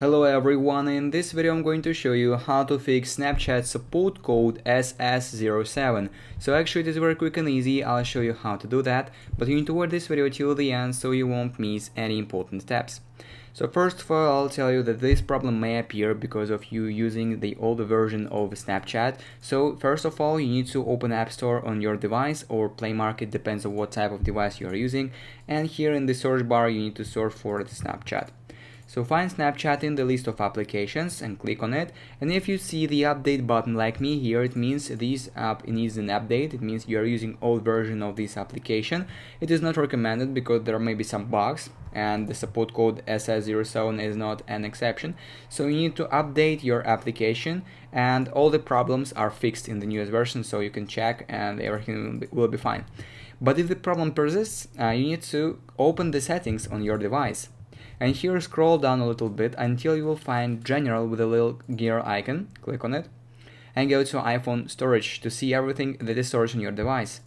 Hello everyone, in this video I'm going to show you how to fix Snapchat support code SS07. So actually it is very quick and easy, I'll show you how to do that, but you need to watch this video till the end so you won't miss any important steps. So first of all I'll tell you that this problem may appear because of you using the older version of Snapchat. So first of all you need to open App Store on your device or Play Market depends on what type of device you are using and here in the search bar you need to search for the Snapchat. So find Snapchat in the list of applications and click on it. And if you see the update button like me here, it means this app needs an update. It means you are using old version of this application. It is not recommended because there may be some bugs and the support code SS07 is not an exception. So you need to update your application and all the problems are fixed in the newest version so you can check and everything will be fine. But if the problem persists, uh, you need to open the settings on your device and here scroll down a little bit until you will find general with a little gear icon. Click on it. And go to iPhone storage to see everything that is stored on your device.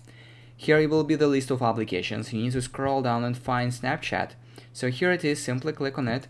Here you will be the list of applications. You need to scroll down and find Snapchat. So here it is. Simply click on it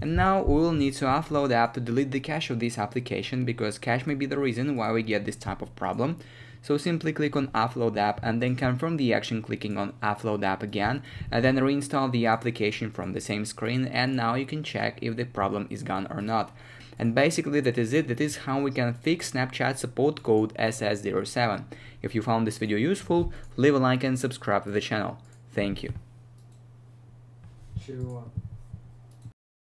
and now we will need to offload app to delete the cache of this application because cache may be the reason why we get this type of problem. So simply click on offload app and then confirm the action clicking on offload app again and then reinstall the application from the same screen and now you can check if the problem is gone or not. And basically that is it, that is how we can fix Snapchat support code SS07. If you found this video useful, leave a like and subscribe to the channel. Thank you. Sure.